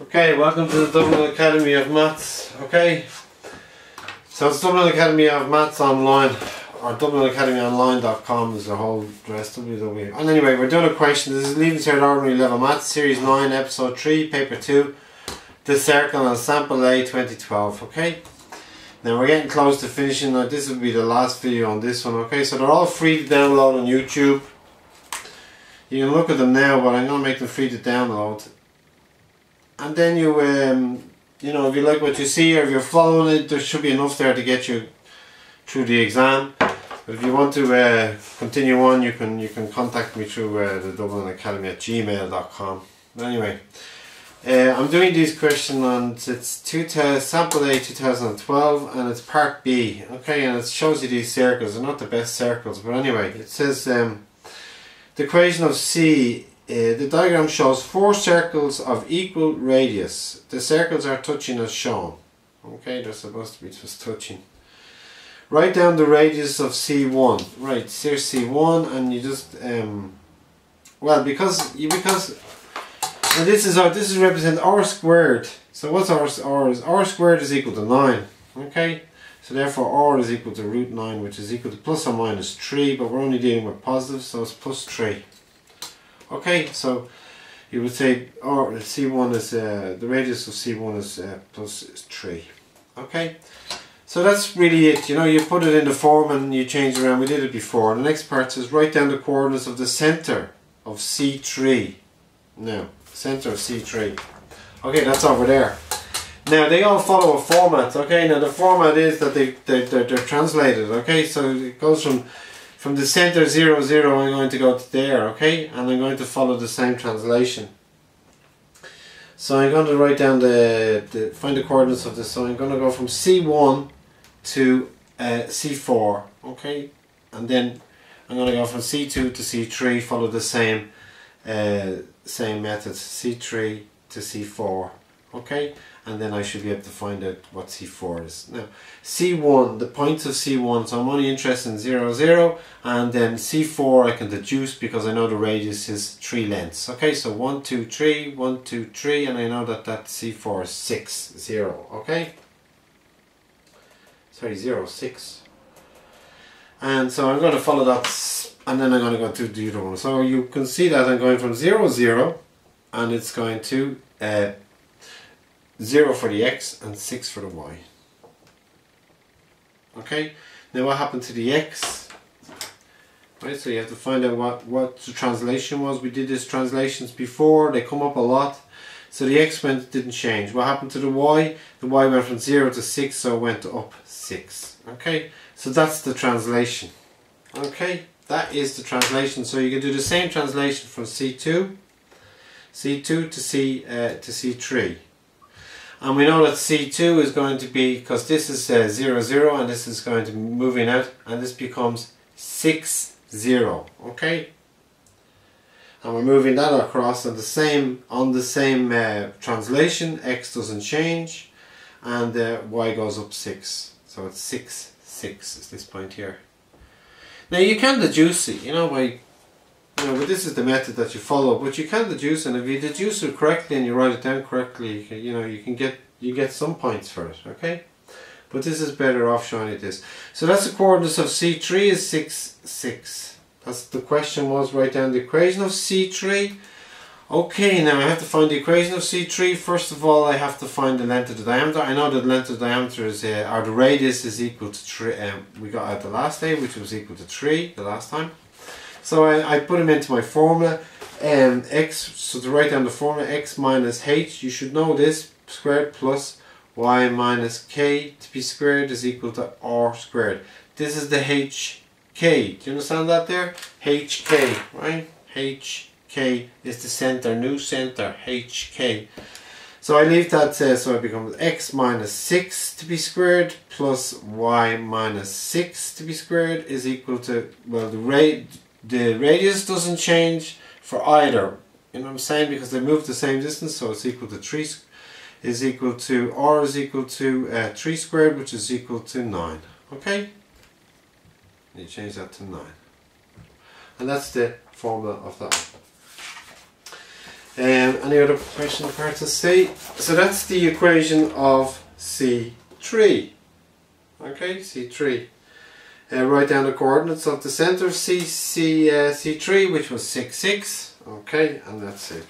Okay, welcome to the Dublin Academy of Maths. Okay, so it's Dublin Academy of Maths Online, or DublinAcademyOnline.com is the whole rest of it. And anyway, we're doing a question. This is Leaving Cert Ordinary Level Maths, Series 9, Episode 3, Paper 2, The Circle and Sample A 2012. Okay, now we're getting close to finishing. Now, this will be the last video on this one. Okay, so they're all free to download on YouTube. You can look at them now, but I'm going to make them free to download and then you um, you know if you like what you see or if you're following it there should be enough there to get you through the exam. But if you want to uh, continue on you can you can contact me through uh, the Dublin Academy at gmail.com anyway uh, I'm doing these questions and it's two sample A 2012 and it's part B okay and it shows you these circles. They're not the best circles but anyway it says um, the equation of C uh, the diagram shows four circles of equal radius. The circles are touching as shown. Okay, they're supposed to be just touching. Write down the radius of C1. Right, here's C1 and you just, um, well, because, you because, and this is, our, this is represent r squared. So what's r, r is, r squared is equal to 9. Okay, so therefore r is equal to root 9, which is equal to plus or minus 3, but we're only dealing with positives, so it's plus 3. Okay, so you would say or C1 is uh, the radius of C1 is uh, plus 3. Okay, so that's really it. You know, you put it in the form and you change around. We did it before. The next part says write down the coordinates of the center of C3. Now, center of C3. Okay, that's over there. Now they all follow a format. Okay, now the format is that they, they they're, they're translated. Okay, so it goes from from the center 0, 0, I'm going to go to there, okay? And I'm going to follow the same translation. So I'm going to write down the, the find the coordinates of this. So I'm going to go from C1 to uh, C4, okay? And then I'm going to go from C2 to C3, follow the same uh, same methods, C3 to C4, okay? And then I should be able to find out what C4 is. Now, C1, the points of C1, so I'm only interested in 0, 0, and then C4 I can deduce because I know the radius is 3 lengths. Okay, so 1, 2, 3, 1, 2, 3, and I know that that C4 is 6, 0, okay? Sorry, 0, 6. And so I'm going to follow that, and then I'm going to go to the other one. So you can see that I'm going from 0, 0, and it's going to uh, 0 for the x and 6 for the y. Okay, now what happened to the x? Right, so you have to find out what, what the translation was. We did these translations before, they come up a lot. So the x went didn't change. What happened to the y? The y went from 0 to 6, so it went up 6. Okay, so that's the translation. Okay, that is the translation. So you can do the same translation from C2, C2 to C uh, to C3 and we know that C2 is going to be, because this is uh, 0, 0 and this is going to be moving out and this becomes 6, 0, okay? And we're moving that across on the same, on the same uh, translation, X doesn't change and uh, Y goes up 6. So it's 6, 6 is this point here. Now you can deduce it, you know, by you know, but this is the method that you follow. But you can deduce, and if you deduce it correctly and you write it down correctly, you, can, you know, you can get you get some points for it. Okay, but this is better off showing it this. So that's the coordinates of C three is six six. That's the question was write down the equation of C three. Okay, now I have to find the equation of C3. First of all, I have to find the length of the diameter. I know that the length of the diameter is, uh, or the radius is equal to 3. Um, we got out the last day, which was equal to 3 the last time. So I, I put them into my formula. and x, so to write down the formula, x minus h, you should know this, squared plus y minus k to be squared is equal to r squared. This is the hk. Do you understand that there? hk, right? hk is the center, new center, hk. So I leave that, uh, so it becomes x minus 6 to be squared plus y minus 6 to be squared is equal to, well, the rate the radius doesn't change for either. You know what I'm saying? Because they move the same distance, so it's equal to 3 is equal to, r is equal to uh, 3 squared, which is equal to 9. Okay? You change that to 9. And that's the formula of that Um, any other question apart to C? So that's the equation of C3. Okay, C3. Uh, write down the coordinates of the centre C, C, uh, C3 which was 6, 6. Okay, and that's it.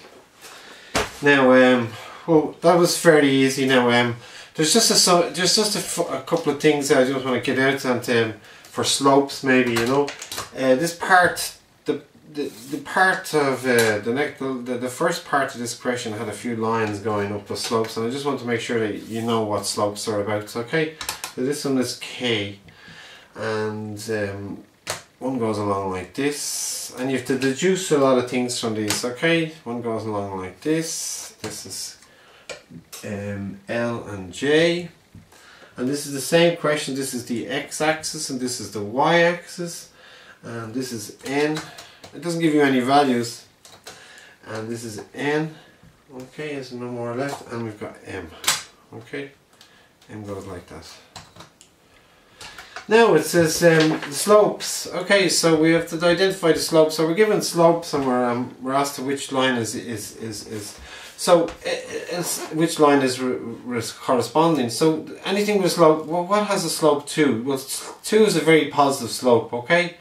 Now, um, well, that was fairly easy. Now, um, there's just a just a, a couple of things I just want to get out and um, for slopes maybe you know, uh, this part the the, the part of uh, the next the, the first part of this question had a few lines going up the slopes and I just want to make sure that you know what slopes are about. Okay, so this one is K, and um, one goes along like this. And you have to deduce a lot of things from these. Okay one goes along like this. This is um, L and J. And this is the same question. This is the x-axis and this is the y-axis. And this is N. It doesn't give you any values. And this is N. Okay there's no more left and we've got M. Okay M goes like that now it says um, slopes. Okay, so we have to identify the slopes. So we're given slopes and we're, um, we're asked to which line is is is, is so which line is corresponding. So anything with slope, well, what has a slope two? Well, two is a very positive slope. Okay,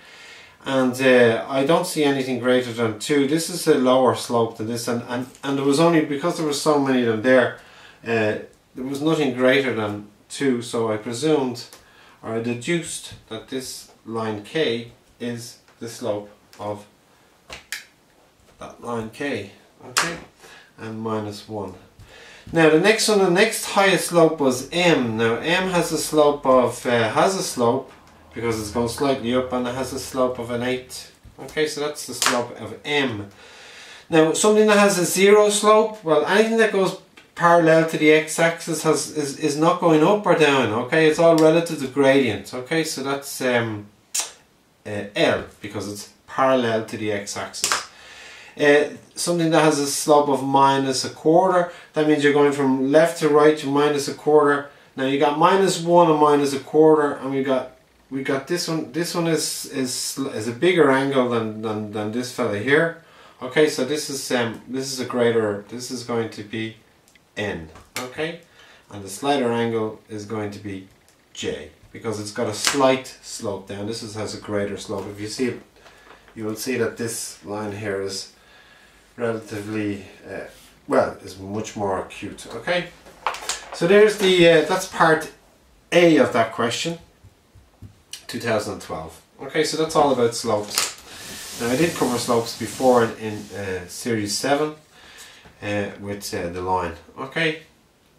and uh, I don't see anything greater than two. This is a lower slope than this, and and and there was only because there were so many of them there. Uh, there was nothing greater than two, so I presumed I deduced that this line K is the slope of that line K, okay, and minus 1. Now the next one, the next highest slope was M. Now M has a slope of, uh, has a slope because it's going slightly up and it has a slope of an 8. Okay, so that's the slope of M. Now something that has a zero slope, well anything that goes parallel to the x-axis has is, is not going up or down okay? It's all relative to gradient okay? So that's um, uh, L because it's parallel to the x-axis. Uh, something that has a slope of minus a quarter that means you're going from left to right to minus a quarter. Now you got minus one and minus a quarter and we got we got this one this one is is is a bigger angle than than, than this fella here okay? So this is um this is a greater this is going to be n okay? And the slighter angle is going to be j because it's got a slight slope down. This is, has a greater slope. If you see it you will see that this line here is relatively uh, well is much more acute okay? So there's the uh, that's part A of that question 2012 okay so that's all about slopes. Now I did cover slopes before in, in uh, series 7 uh, with uh, the line. Okay,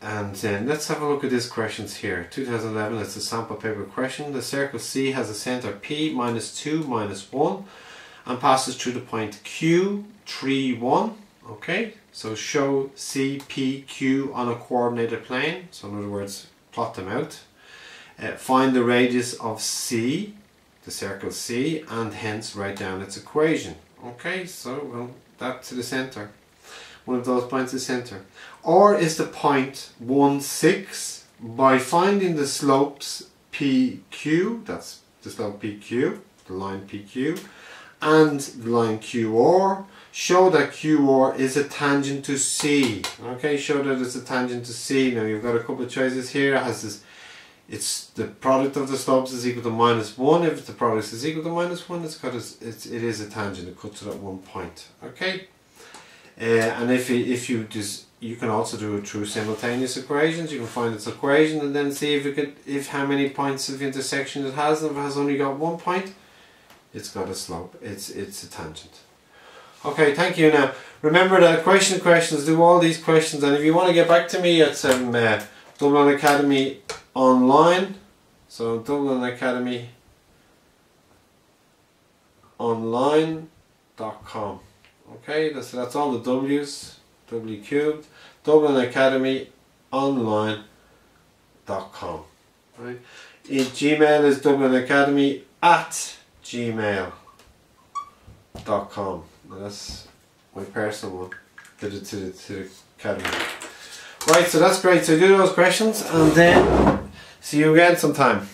and then let's have a look at these questions here. 2011, it's a sample paper question. The circle C has a center P minus 2 minus 1 and passes through the point Q, 3, 1. Okay, so show C, P, Q on a coordinated plane. So in other words, plot them out. Uh, find the radius of C, the circle C, and hence write down its equation. Okay, so well, that to the center one of those points is center. Or is the point 1, 6 by finding the slopes PQ, that's the slope PQ, the line PQ, and the line QR, show that QR is a tangent to C. Okay, show that it's a tangent to C. Now you've got a couple of choices here. It has this, it's the product of the slopes is equal to minus 1. If the product is equal to minus 1, it's got a, it's, it is a tangent. It cuts it at one point. Okay. Uh, and if you, if you just you can also do it through simultaneous equations. You can find its equation and then see if it could, if how many points of intersection it has. If it has only got one point, it's got a slope. It's it's a tangent. Okay, thank you. Now remember that question questions. Do all these questions, and if you want to get back to me at some uh, Dublin Academy online, so Dublin Academy online.com. Okay, that's, that's all the W's, W cubed, Dublin Academy online.com. Right? In Gmail is Dublin Academy at gmail.com. That's my personal one to the, to the, to the academy. Right, so that's great. So do those questions and then see you again sometime.